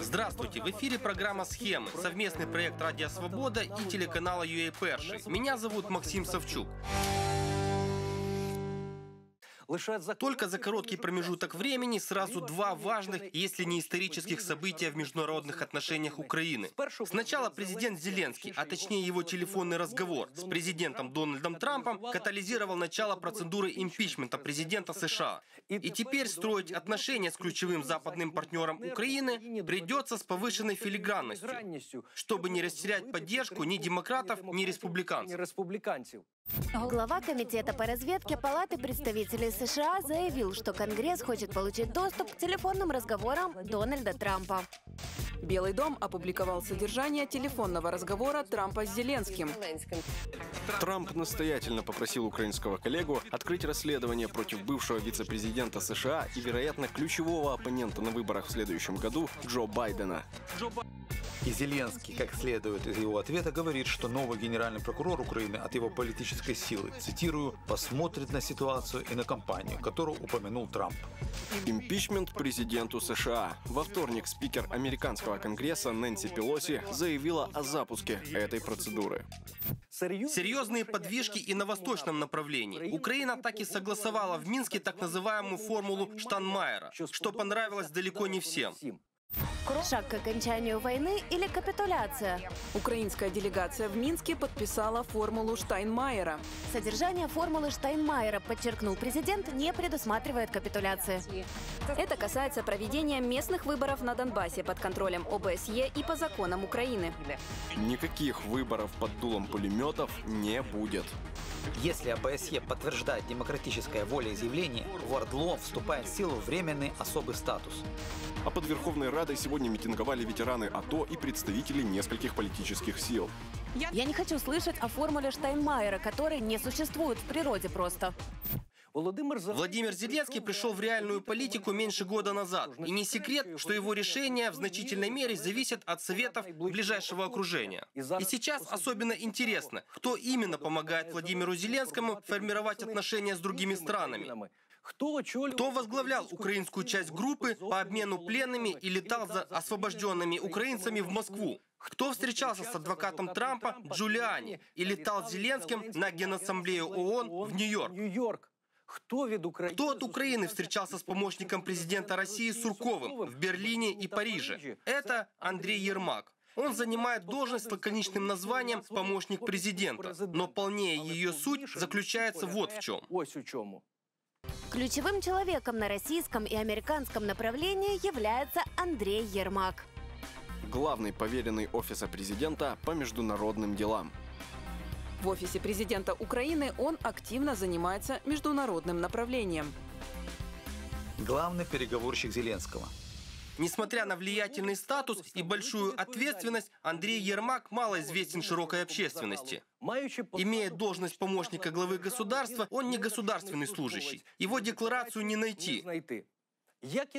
Здравствуйте, в эфире программа «Схемы», совместный проект «Радио Свобода» и телеканала «ЮА Перший». Меня зовут Максим Савчук. Только за короткий промежуток времени сразу два важных, если не исторических события в международных отношениях Украины. Сначала президент Зеленский, а точнее его телефонный разговор с президентом Дональдом Трампом катализировал начало процедуры импичмента президента США. И теперь строить отношения с ключевым западным партнером Украины придется с повышенной филигранностью, чтобы не растерять поддержку ни демократов, ни республиканцев. Глава Комитета по разведке Палаты представителей США заявил, что Конгресс хочет получить доступ к телефонным разговорам Дональда Трампа. Белый дом опубликовал содержание телефонного разговора Трампа с Зеленским. Трамп настоятельно попросил украинского коллегу открыть расследование против бывшего вице-президента США и, вероятно, ключевого оппонента на выборах в следующем году Джо Байдена. И Зеленский, как следует из его ответа, говорит, что новый генеральный прокурор Украины от его политической силы, цитирую, посмотрит на ситуацию и на кампанию, которую упомянул Трамп. Импичмент президенту США. Во вторник спикер американского конгресса Нэнси Пелоси заявила о запуске этой процедуры. Серьезные подвижки и на восточном направлении. Украина так и согласовала в Минске так называемую формулу Штанмайера, что понравилось далеко не всем. Шаг к окончанию войны или капитуляция? Украинская делегация в Минске подписала формулу Штайнмайера. Содержание формулы Штайнмайера, подчеркнул президент, не предусматривает капитуляции. Это касается проведения местных выборов на Донбассе под контролем ОБСЕ и по законам Украины. Никаких выборов под дулом пулеметов не будет. Если ОБСЕ подтверждает демократическое волеизъявление, в ОРДЛО вступает в силу временный особый статус. А под Верховной Радой сегодня митинговали ветераны АТО и представители нескольких политических сил. Я не хочу слышать о формуле Штайнмайера, которой не существует в природе просто. Владимир Зеленский пришел в реальную политику меньше года назад. И не секрет, что его решения в значительной мере зависят от советов ближайшего окружения. И сейчас особенно интересно, кто именно помогает Владимиру Зеленскому формировать отношения с другими странами. Кто возглавлял украинскую часть группы по обмену пленными и летал за освобожденными украинцами в Москву? Кто встречался с адвокатом Трампа Джулиани и летал с Зеленским на Генассамблею ООН в Нью-Йорк? Кто от Украины встречался с помощником президента России Сурковым в Берлине и Париже? Это Андрей Ермак. Он занимает должность с лаконичным названием «помощник президента», но полнее ее суть заключается вот в чем. Ключевым человеком на российском и американском направлении является Андрей Ермак. Главный поверенный Офиса президента по международным делам. В офисе президента Украины он активно занимается международным направлением. Главный переговорщик Зеленского. Несмотря на влиятельный статус и большую ответственность, Андрей Ермак мало известен широкой общественности. Имея должность помощника главы государства, он не государственный служащий. Его декларацию не найти.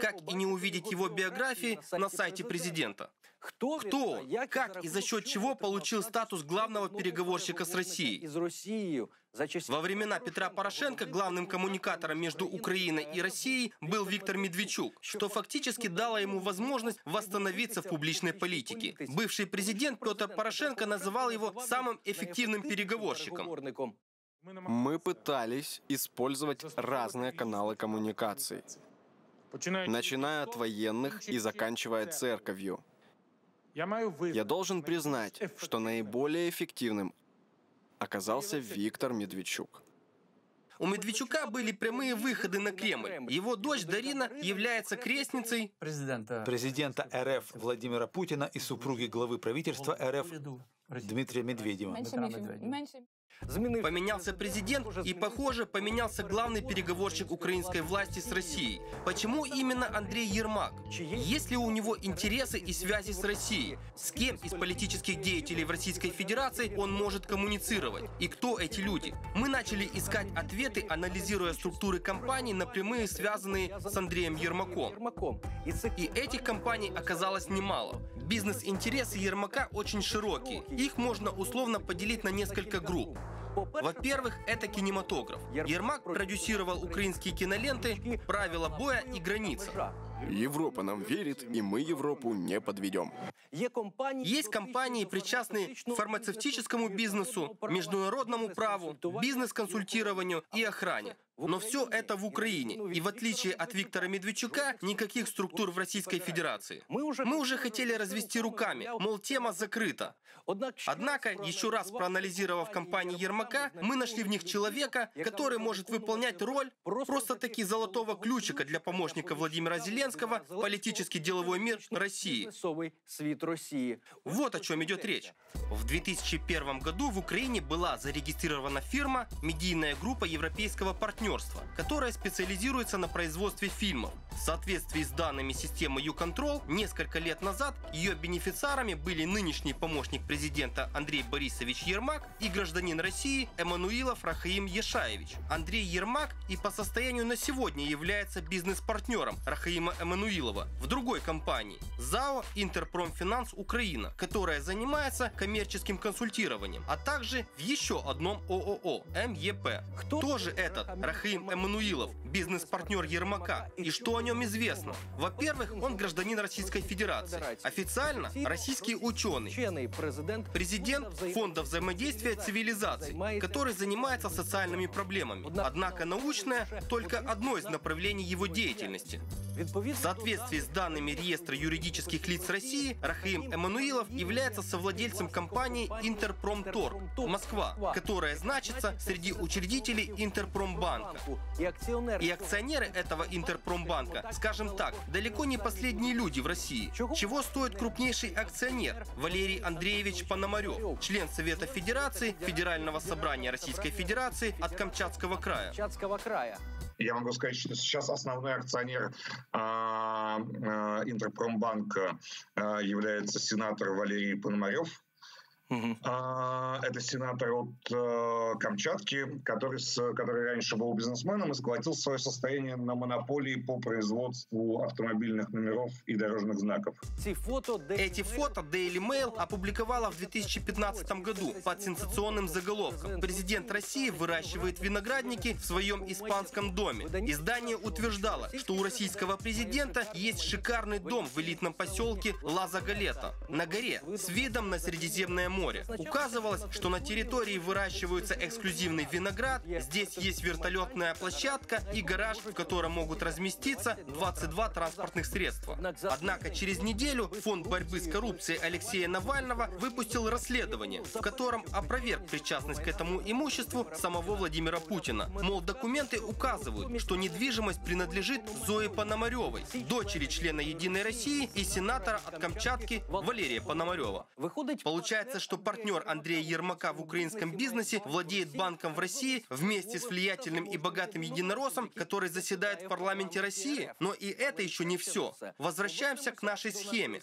Как и не увидеть его биографии на сайте президента? Кто он? Как и за счет чего получил статус главного переговорщика с Россией? Во времена Петра Порошенко главным коммуникатором между Украиной и Россией был Виктор Медведчук, что фактически дало ему возможность восстановиться в публичной политике. Бывший президент Петр Порошенко называл его самым эффективным переговорщиком. Мы пытались использовать разные каналы коммуникации начиная от военных и заканчивая церковью. Я должен признать, что наиболее эффективным оказался Виктор Медведчук. У Медведчука были прямые выходы на Кремль. Его дочь Дарина является крестницей президента, президента РФ Владимира Путина и супруги главы правительства РФ Дмитрия Медведева. Поменялся президент и, похоже, поменялся главный переговорщик украинской власти с Россией. Почему именно Андрей Ермак? Есть ли у него интересы и связи с Россией? С кем из политических деятелей в Российской Федерации он может коммуницировать? И кто эти люди? Мы начали искать ответы, анализируя структуры компаний, напрямую связанные с Андреем Ермаком. И этих компаний оказалось немало. Бизнес-интересы Ермака очень широкие. Их можно условно поделить на несколько групп. Во-первых, это кинематограф. Ермак продюсировал украинские киноленты «Правила боя» и «Граница». Европа нам верит, и мы Европу не подведем. Есть компании, причастные к фармацевтическому бизнесу, международному праву, бизнес-консультированию и охране. Но все это в Украине. И в отличие от Виктора Медведчука, никаких структур в Российской Федерации. Мы уже хотели развести руками, мол, тема закрыта. Однако, еще раз проанализировав компании Ермака, мы нашли в них человека, который может выполнять роль просто-таки золотого ключика для помощника Владимира Зеленского в политический деловой мир России. Вот о чем идет речь. В 2001 году в Украине была зарегистрирована фирма «Медийная группа Европейского партнерства», которая специализируется на производстве фильмов. В соответствии с данными системы YouControl, несколько лет назад ее бенефициарами были нынешний помощник президента Андрей Борисович Ермак и гражданин России Эммануилов Рахаим Ешаевич. Андрей Ермак и по состоянию на сегодня является бизнес-партнером Рахаима Эммануилова в другой компании ЗАО «Интерпромфинанс Украина», которая занимается коммерческим консультированием, а также в еще одном ООО МЕП. Кто тоже этот Рахаим Эммануилов, бизнес-партнер Ермака, и что о нем известно? Во-первых, он гражданин Российской Федерации. Официально российский ученый. Президент Фонда взаимодействия цивилизаций, который занимается социальными проблемами. Однако научное только одно из направлений его деятельности. В соответствии с данными реестра юридических лиц России, Рахаим Эммануилов является совладельцем компании Интерпромтор Москва, которая значится среди учредителей Интерпромбанка. И акционеры этого Интерпромбанка, скажем так, далеко не последние люди в России. Чего стоит крупнейший акционер Валерий Андреевич Пономарев, член Совета Федерации, Федерального собрания Российской Федерации от Камчатского края. Я могу сказать, что сейчас основной акционер а, а, Интерпромбанка а, является сенатор Валерий Пономарев. Угу. Это сенатор от э, Камчатки, который, с, который раньше был бизнесменом и сколотил свое состояние на монополии по производству автомобильных номеров и дорожных знаков. Эти фото Daily Mail опубликовала в 2015 году под сенсационным заголовком «Президент России выращивает виноградники в своем испанском доме». Издание утверждало, что у российского президента есть шикарный дом в элитном поселке Лаза-Галета на горе с видом на Средиземное море море. Указывалось, что на территории выращивается эксклюзивный виноград, здесь есть вертолетная площадка и гараж, в котором могут разместиться 22 транспортных средства. Однако через неделю Фонд борьбы с коррупцией Алексея Навального выпустил расследование, в котором опроверг причастность к этому имуществу самого Владимира Путина. Мол, документы указывают, что недвижимость принадлежит Зое Пономаревой, дочери члена Единой России и сенатора от Камчатки Валерия Пономарева. Получается, что партнер Андрея Ермака в украинском бизнесе владеет банком в России вместе с влиятельным и богатым единороссом, который заседает в парламенте России. Но и это еще не все. Возвращаемся к нашей схеме.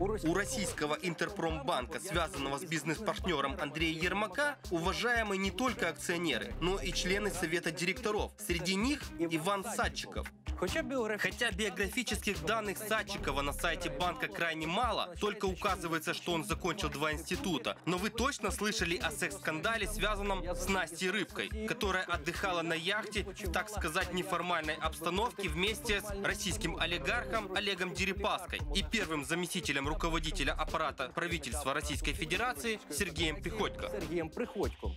У российского Интерпромбанка, связанного с бизнес-партнером Андрея Ермака, уважаемые не только акционеры, но и члены Совета директоров. Среди них Иван Садчиков, Хотя биографических данных Садчикова на сайте банка крайне мало, только указывается, что он закончил два института. Но вы точно слышали о секс-скандале, связанном с Настей Рыбкой, которая отдыхала на яхте так сказать, неформальной обстановке вместе с российским олигархом Олегом Дерипаской и первым заместителем руководителя аппарата правительства Российской Федерации Сергеем Приходько. Сергеем Приходько.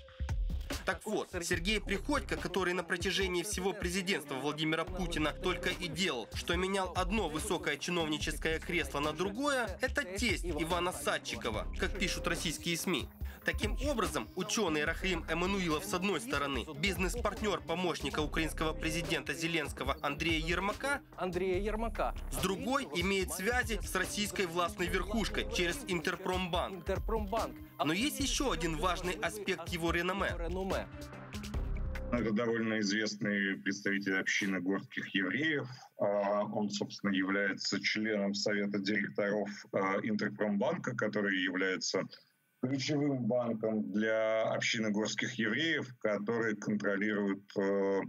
Так вот, Сергей Приходько, который на протяжении всего президентства Владимира Путина только и делал, что менял одно высокое чиновническое кресло на другое, это тесть Ивана Садчикова, как пишут российские СМИ. Таким образом, ученый Рахим Эммануилов с одной стороны, бизнес-партнер помощника украинского президента Зеленского Андрея Ермака, Андрея Ермака, с другой имеет связи с российской властной верхушкой через Интерпромбанк. Интерпромбанк. Но есть еще один важный аспект его реноме. Это довольно известный представитель общины горских евреев. А, он, собственно, является членом Совета директоров а, Интерпромбанка, который является ключевым банком для общины горских евреев, который контролирует э,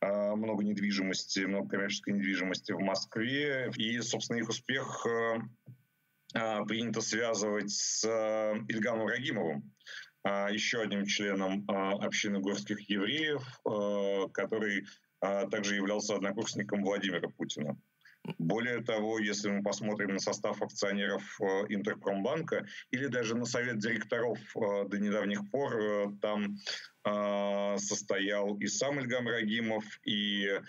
а, много недвижимости, много коммерческой недвижимости в Москве. И, собственно, их успех э, принято связывать с э, Ильгамом Рагимовым, еще одним членом общины горских евреев, который также являлся однокурсником Владимира Путина. Более того, если мы посмотрим на состав акционеров э, Интерпромбанка или даже на совет директоров э, до недавних пор, э, там состоял и сам Ильгам Рагимов, и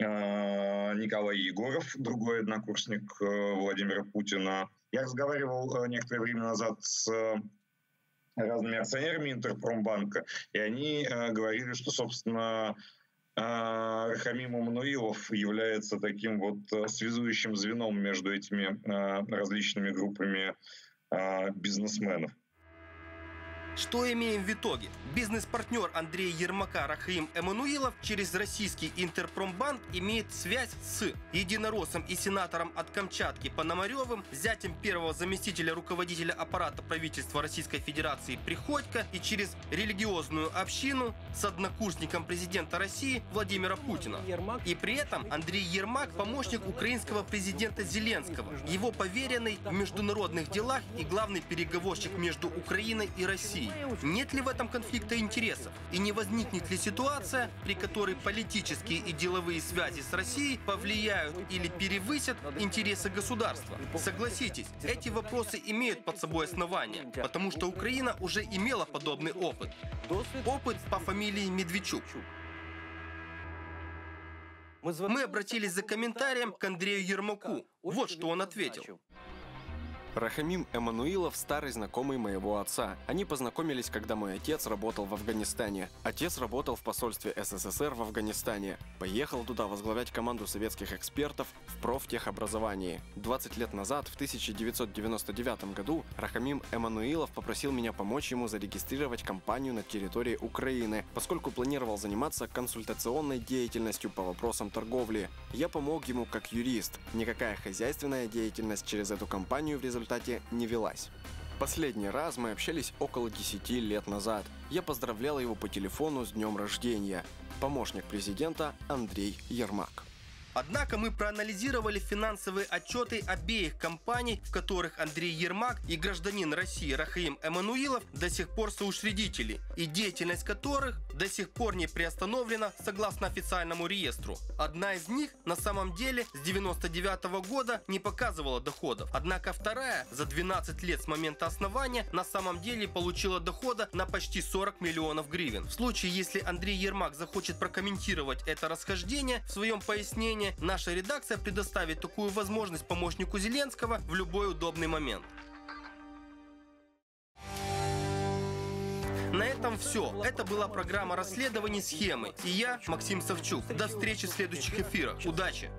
Николай Егоров, другой однокурсник Владимира Путина. Я разговаривал некоторое время назад с разными акционерами Интерпромбанка, и они говорили, что, собственно, а, Рахамим Умнуилов является таким вот э, связующим звеном между этими а, различными группами а, бизнесменов. Что имеем в итоге? Бизнес-партнер Андрея Ермака Рахаим Эммануилов через российский Интерпромбанк имеет связь с единороссом и сенатором от Камчатки Пономаревым, зятем первого заместителя руководителя аппарата правительства Российской Федерации Приходько и через религиозную общину с однокурсником президента России Владимира Путина. И при этом Андрей Ермак – помощник украинского президента Зеленского, его поверенный в международных делах и главный переговорщик между Украиной и Россией. России. Нет ли в этом конфликта интересов? И не возникнет ли ситуация, при которой политические и деловые связи с Россией повлияют или перевысят интересы государства? Согласитесь, эти вопросы имеют под собой основания, потому что Украина уже имела подобный опыт. Опыт по фамилии Медведчук. Мы обратились за комментарием к Андрею Ермаку. Вот что он ответил. Рахамим Эммануилов – старый знакомый моего отца. Они познакомились, когда мой отец работал в Афганистане. Отец работал в посольстве СССР в Афганистане. Поехал туда возглавлять команду советских экспертов в профтехобразовании. 20 лет назад, в 1999 году, Рахамим Эммануилов попросил меня помочь ему зарегистрировать компанию на территории Украины, поскольку планировал заниматься консультационной деятельностью по вопросам торговли. Я помог ему как юрист. Никакая хозяйственная деятельность через эту компанию в результате результате не велась. Последний раз мы общались около 10 лет назад. Я поздравлял его по телефону с днем рождения. Помощник президента Андрей Ермак. Однако мы проанализировали финансовые отчеты обеих компаний, в которых Андрей Ермак и гражданин России Рахаим Эммануилов до сих пор соучредители, и деятельность которых до сих пор не приостановлена согласно официальному реестру. Одна из них на самом деле с 99 -го года не показывала доходов, однако вторая за 12 лет с момента основания на самом деле получила дохода на почти 40 миллионов гривен. В случае, если Андрей Ермак захочет прокомментировать это расхождение в своем пояснении, ранее, наша редакция предоставит такую возможность помощнику Зеленского в любой удобный момент. На этом все. Это была программа расследований схемы. И я, Максим Савчук. До встречи в следующих эфирах. Удачи!